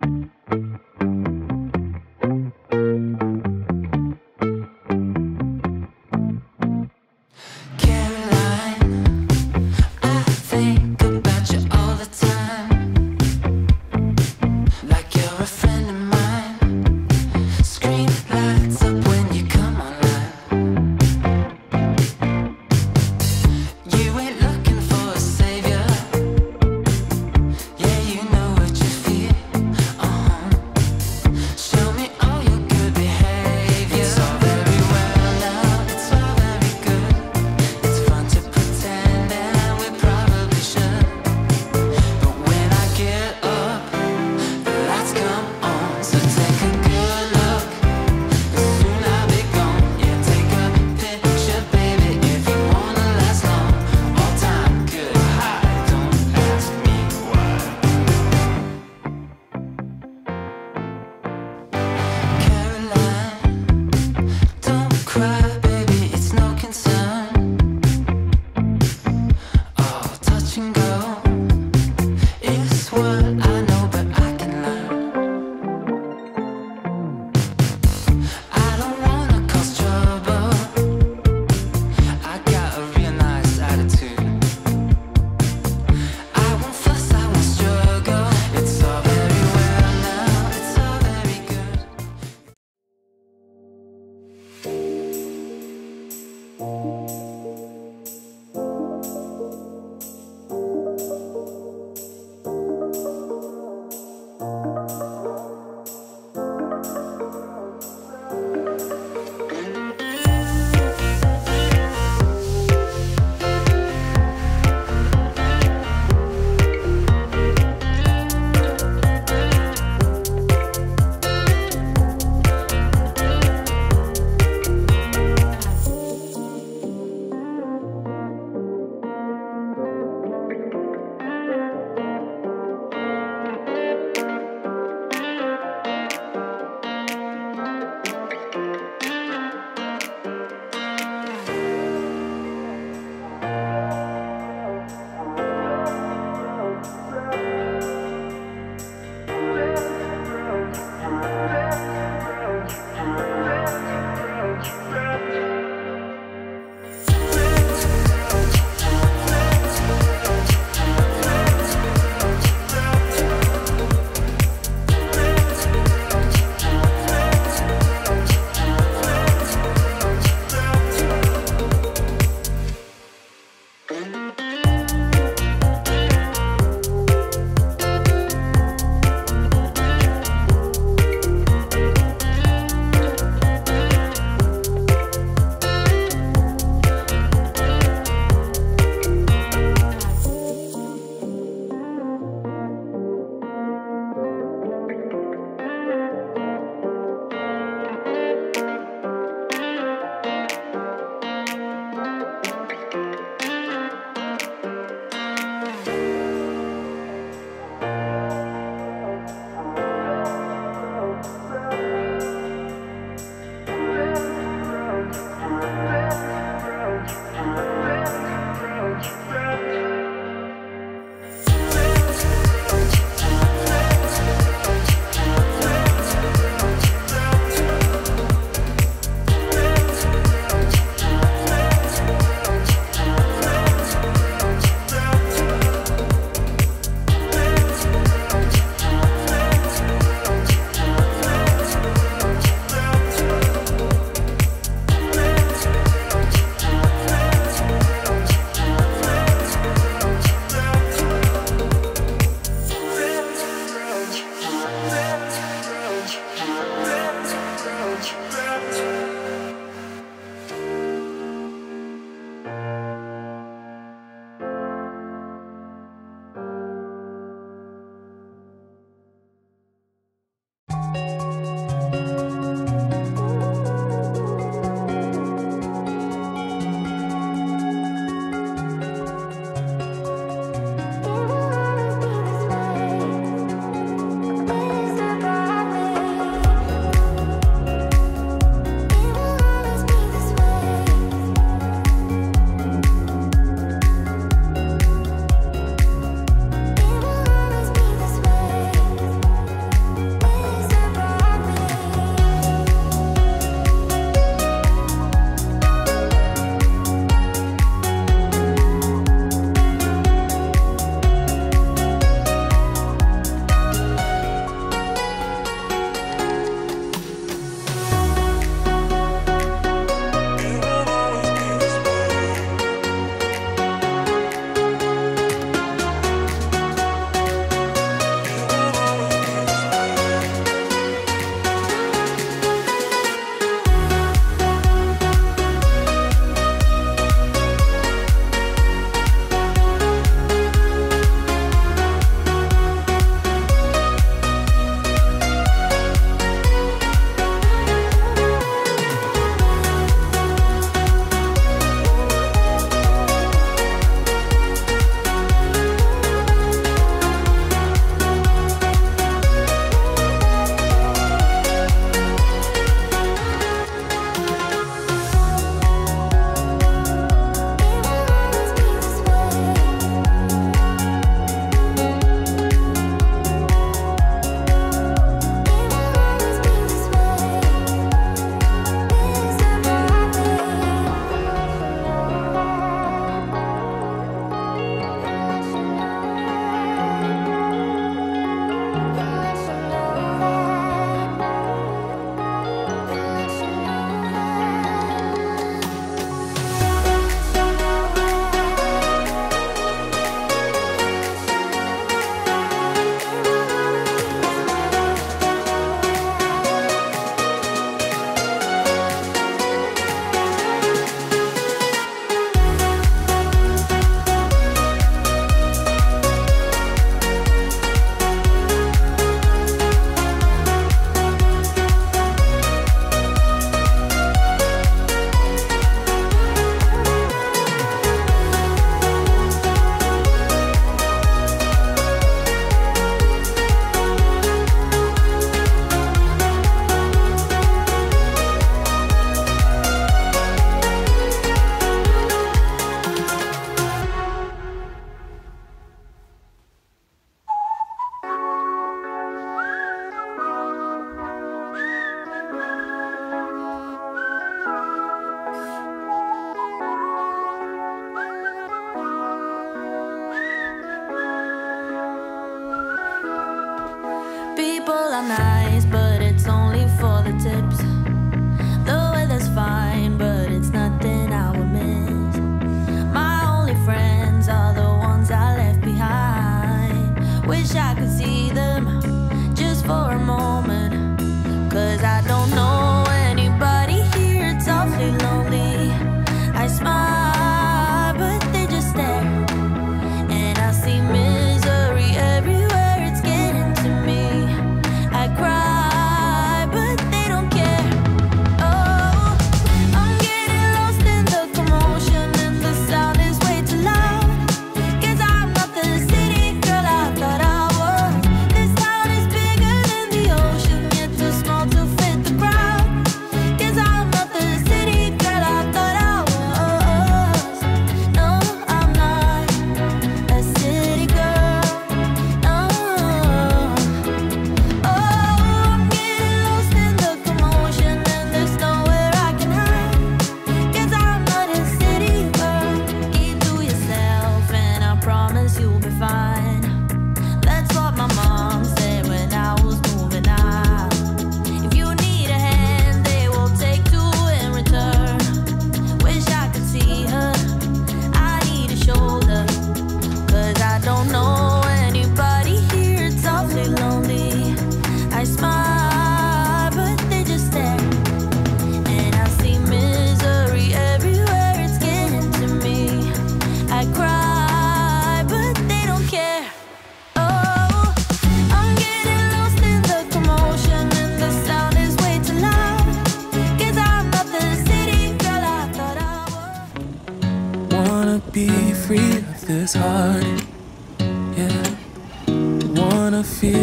Caroline, what people are nice, but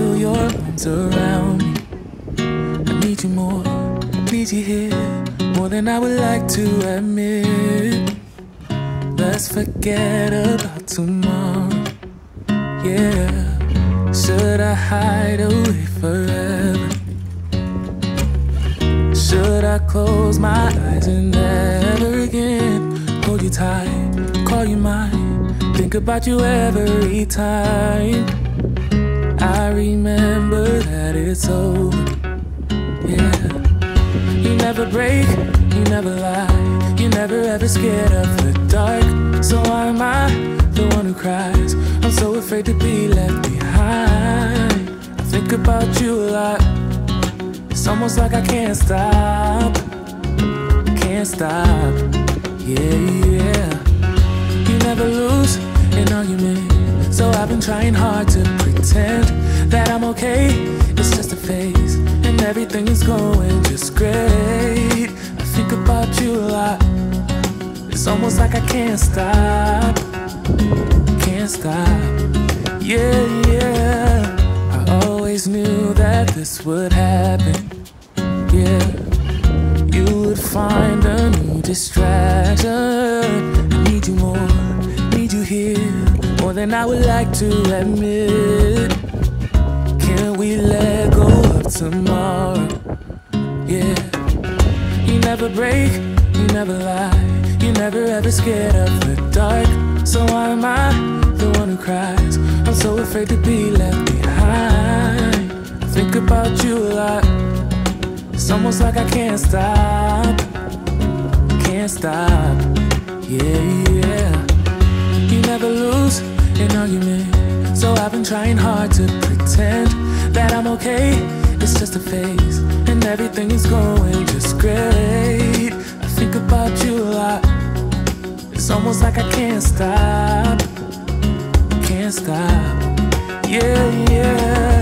feel your arms around me. I need you more, need you here, more than I would like to admit. Let's forget about tomorrow, yeah. Should I hide away forever? Should I close my eyes and never again hold you tight, call you mine, think about you every time? I remember that it's over, yeah. You never break, you never lie, you never ever scared of the dark. So why am I the one who cries? I'm so afraid to be left behind. I think about you a lot. It's almost like I can't stop, can't stop. Yeah, yeah. You never lose an argument, so I've been trying hard to pretend that I'm okay. It's just a phase, and everything is going just great. I think about you a lot. It's almost like I can't stop, can't stop. Yeah, yeah. I always knew that this would happen. Yeah, you would find a new distraction. I need you more, need you here, more than I would like to admit. Can we let go of tomorrow? Yeah, you never break, you never lie, you never ever scared of the dark. So why am I the one who cries? I'm so afraid to be left behind. I think about you a lot. It's almost like I can't stop, can't stop. Yeah, yeah. You never lose an argument, so I've been trying hard to pretend that I'm okay. It's just a phase, and everything is going just great. I think about you a lot. It's almost like I can't stop, can't stop. Yeah, yeah.